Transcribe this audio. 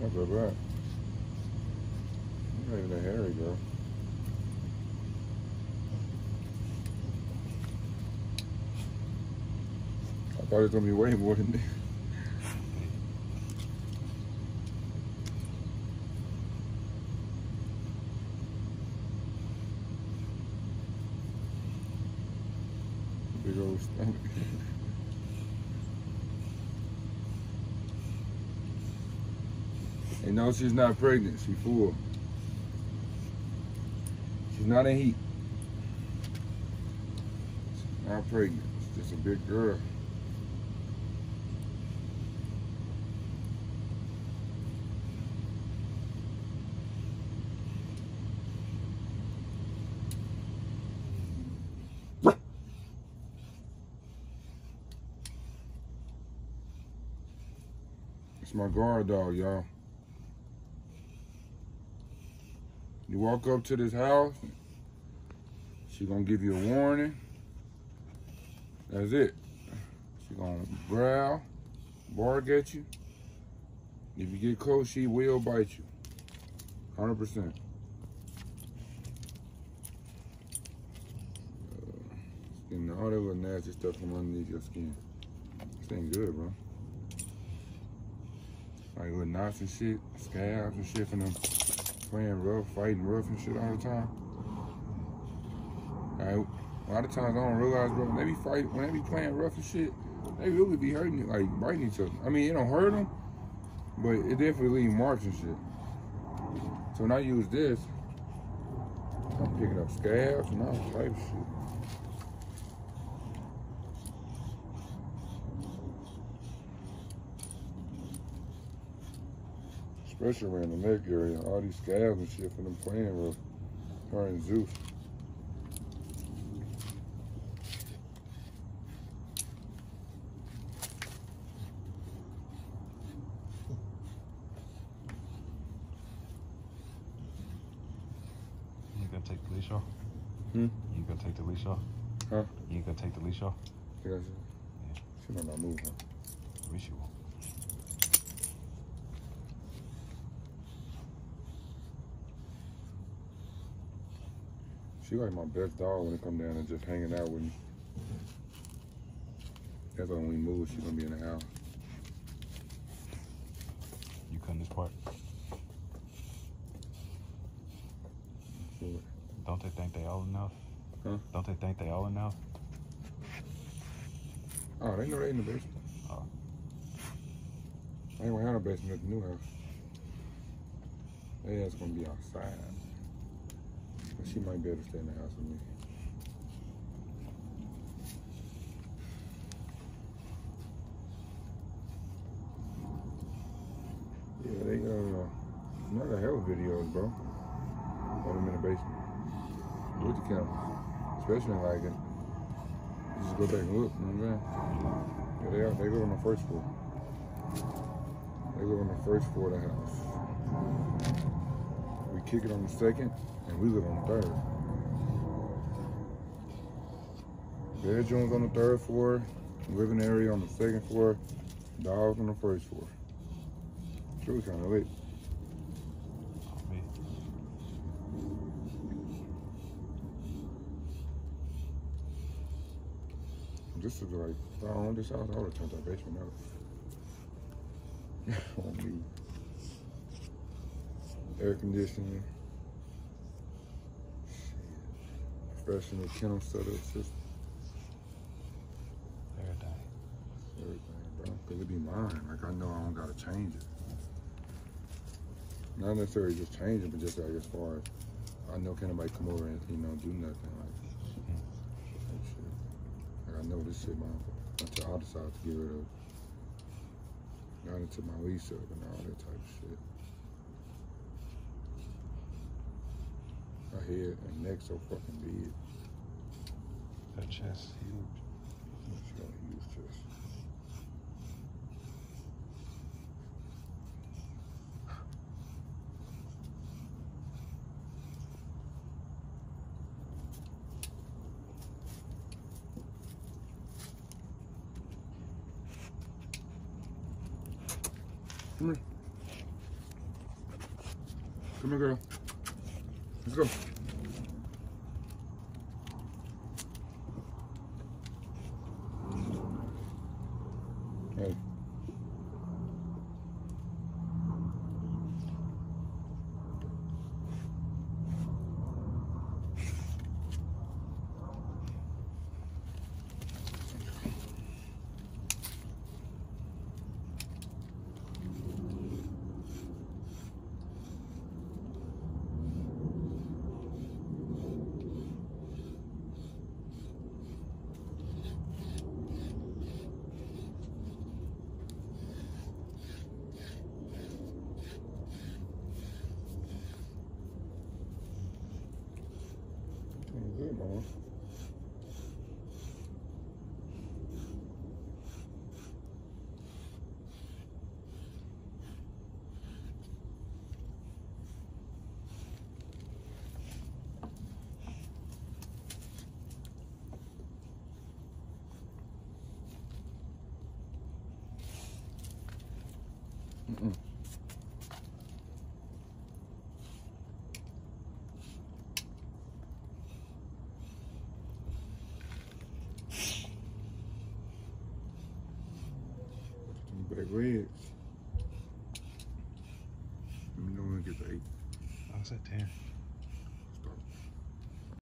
Not that bad. Not even that hairy, girl. I thought it was gonna be way more than this. Big old stomach. And no, she's not pregnant. She's full. She's not in heat. She's not pregnant. She's just a big girl. It's my guard dog, y'all. You walk up to this house, she gonna give you a warning. That's it. She gonna growl, bark at you. If you get close, she will bite you. 100%. Getting uh, all that little nasty stuff from underneath your skin. This ain't good, bro. Like little knots and shit, scabs and shit from them playing rough, fighting rough and shit all the time. A lot of times I don't realize, bro, when they be fighting, when they be playing rough and shit, they really be hurting, like biting each other. I mean, it don't hurt them, but it definitely marks and shit. So when I use this, I'm picking up scabs and all type of shit. Especially around the neck area, all these scabs and shit from them playing with her and Zeus. You gonna take the leash off? Hmm? You gonna take the leash off? Huh? You gonna take the leash off? Yeah, she, might not move, huh? I wish you will. She like my best dog when it come down and just hanging out with me. That's why when we move, she gonna be in the house. You cutting this part? Sure. Don't they think they old enough? Huh? Don't they think they old enough? Oh, they know they in the basement. Oh. I ain't gonna have no basement at the new house. They ass gonna be outside. She might be able to stay in the house with me. Yeah, they uh, another hell videos, bro. Of them in the basement. With the cameras. Especially like it. Just go back and look, you know what I'm saying? Yeah, they, are, they live on the first floor. They live on the first floor of the house. We kick it on the second, and we live on the third. Bedrooms on the third floor, living area on the second floor, dogs on the first floor. It's really kind of. Oh. This is like, I own this house, I would have turned that basement out. on me. Air conditioning. Professional kennel setup system. Everything. everything, bro. Cause it be mine. Like I know I don't gotta change it. Not necessarily just change it, but just like as far as I know can nobody come over and you know do nothing like, like shit. Like I know this shit mine until I decide to get rid of. Not until my lease up and all that type of shit. Head and neck so fucking big. That chest huge. She got a huge chest. Come here. Come here, girl. Let's go. Reds. Let me know when it gets eight. I was at 10.